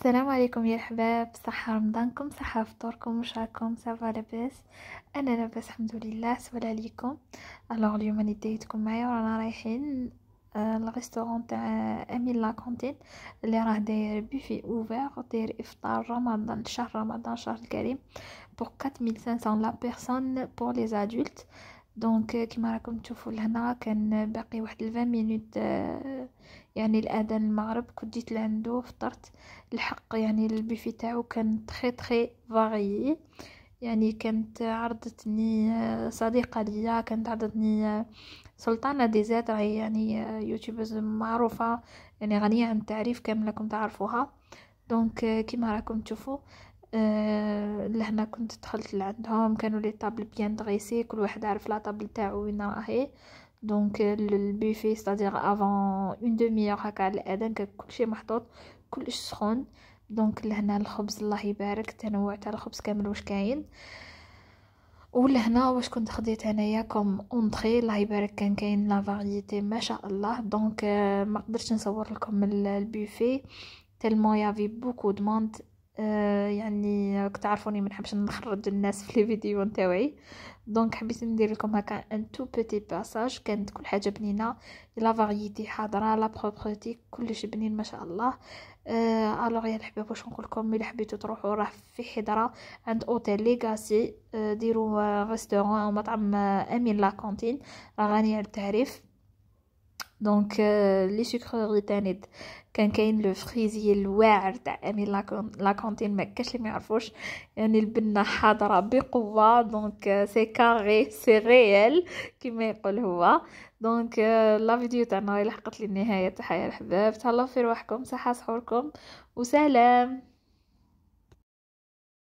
السلام عليكم يا الحباب صحة رمضانكم صحة فطوركم واش راكم ça va لاباس أنا لاباس الحمد لله. سوال عليكم. Alors اليوم راني دايتكم معايا ورانا رايحين آه، ال restaurant تاع Amine la cantine اللي راه داير buffet ouvert داير إفطار رمضان شهر رمضان شهر الكريم pour 4500 la personne pour les adultes donc كيما راكم تشوفوا لهنا كان باقي واحد 20 minutes آه، يعني الأذان المغرب كنت جيت لعندو فطرت الحق يعني البيفي تاعو كان très très varié يعني كانت عرضتني آه، صديقة ليا كانت عرضتني آه، سلطانة ديزات راهي يعني youtubeuse معروفة يعني غنية عن التعريف كاملكم تعرفوها donc كيما راكم تشوفوا آه لهنا كنت دخلت لعندهم كانوا les tables bien dressées كل واحد عارف la table تاعو وين راهي. donc ال buffet c'est-à-dire avant un demi هكا على الأذان كان كلشي محطوط كلش سخون. donc لهنا الخبز الله يبارك التنوع تاع الخبز كامل واش كاين. ولهنا واش كنت خديت انايا comme entrée الله يبارك كان كاين la variété ما شاء الله. donc ما قدرتش نصور لكم البوفي تلمو يافي بوكو دوموند آه يعني تعرفوني ما نحبش نخرج الناس في les vidéos نتاوعي. donc حبيت ندير لكم هكا un tout petit passage كانت كل حاجة بنينة. la variété حاضرة la propreté كلش بنين ما شاء الله. آه Alors يا الحباب واش نقول لكم؟ إلا حبيتو تروحوا راه في حضرة عند hôtel Legacy آه ديروا restaurant أو مطعم آه Amine la cantine راه غني على التعريف. donc les sucreries تاني كان كاين le fraisier الواعر تاع Amine la cantine ما كاش اللي ما يعرفوش يعني البنه حاضره بقوه donc c'est carré c'est royal كما يقول هو donc la vidéo تاعنا لحقت للنهايه تحيه الحباب تهلاو في رواحكم صحه سحوركم وسلام